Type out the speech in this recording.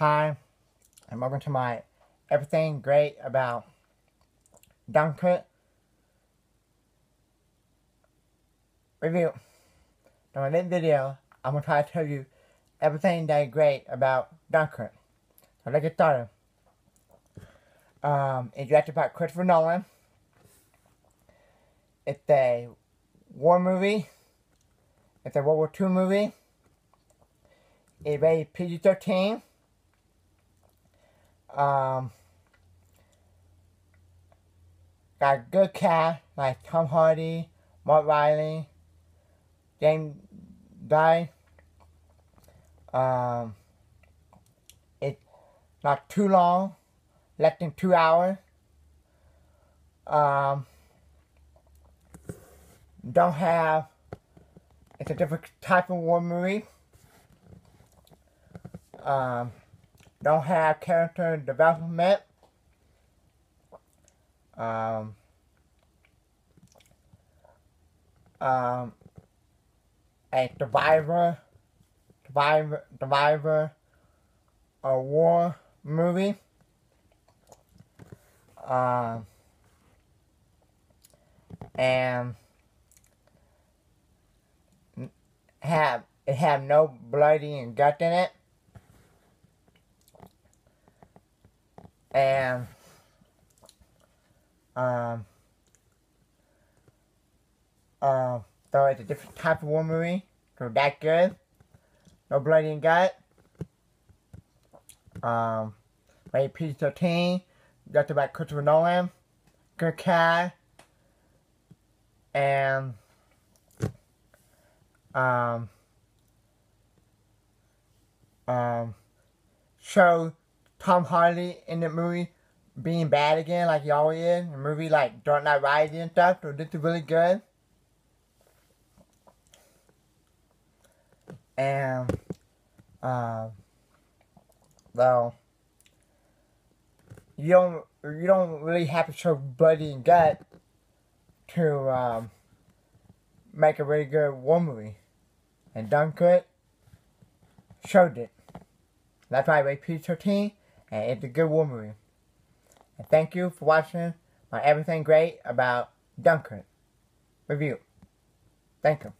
Hi, and welcome to my Everything Great About Dunkirk review. Now in this video, I'm going to try to tell you everything that is great about Dunkirk. So let's get started. Um, it's directed by Christopher Nolan. It's a war movie. It's a World War II movie. It's rated PG-13. Um, got good cast like Tom Hardy, Mark Riley, James Guy. Um, it's not too long, less than two hours. Um, don't have, it's a different type of war movie. Um, don't have character development. Um, um, a survivor, survivor, survivor, a war movie. Um, and have it have no bloody and gut in it. And um um so it's a different type of movie so that good no bloody and gut. Um rated PG-13 directed by Christopher Nolan good cast and um um show Tom Hardy in the movie being bad again like he always is. In the movie like Dark Knight Rises and stuff. So this is really good. And um well you don't you don't really have to show bloody and gut to um, make a really good war movie. And Dunkirk showed it. That's why I rate PG-13 and it's a good war movie. And thank you for watching my Everything Great About Dunkirk review. Thank you.